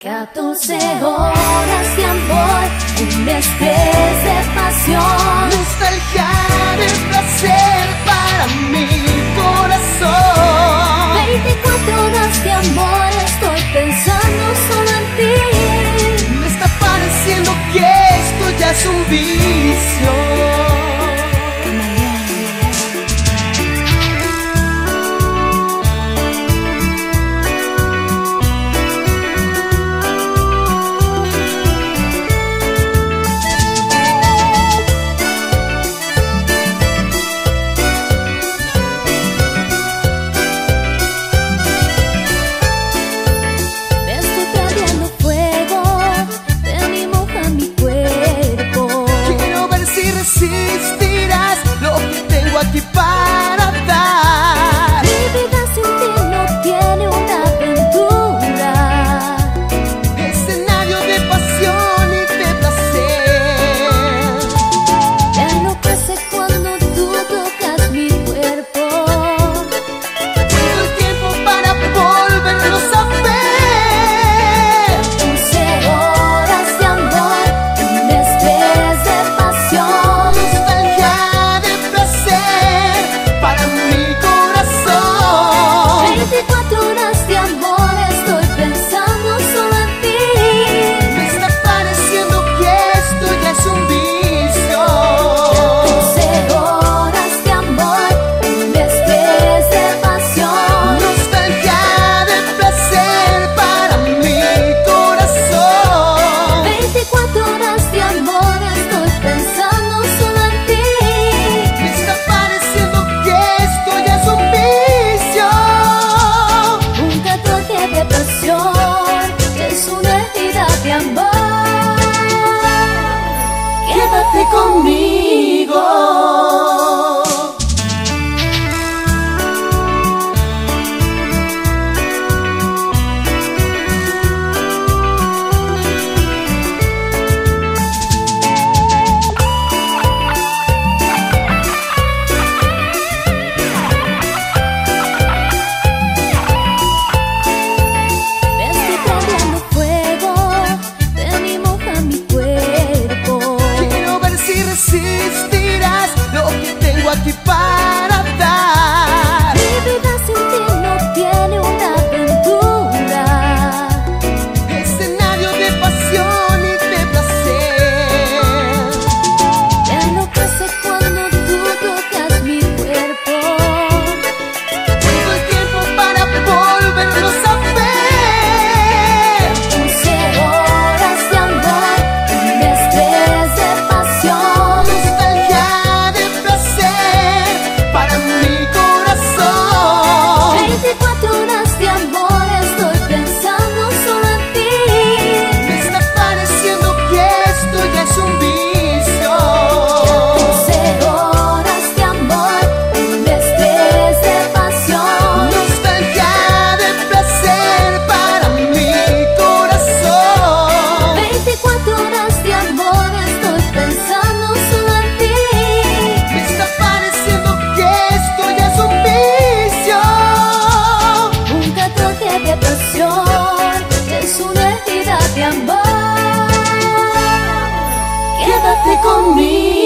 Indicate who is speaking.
Speaker 1: 14 horas de amor, un mes de pasión.
Speaker 2: Nostalgia de placer para mi corazón.
Speaker 1: 24 horas de amor, estoy pensando solo en ti.
Speaker 2: Me está pareciendo que esto ya es un. que passa. de amor. Quédate conmigo. que passa.
Speaker 1: Conmigo.